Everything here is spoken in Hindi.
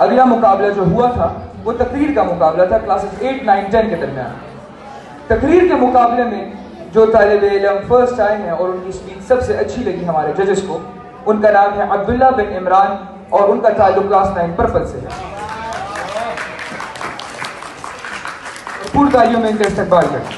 अगला मुकाबला जो हुआ था, वो तकरीर का मुकाबला था क्लासेस एट नाइन टेन के दरमियान। तकरीर के मुकाबले में जो तालब इलम फ़र्स्ट आए हैं और उनकी स्पीच सबसे अच्छी लगी हमारे जजेस को, उनका नाम है अब्दुल्ला बिन इमरान और उनका ताल्लुक क्लास नाइन पर्पल से है। पूर्व तालियों में इनका इस्तेबाल करें।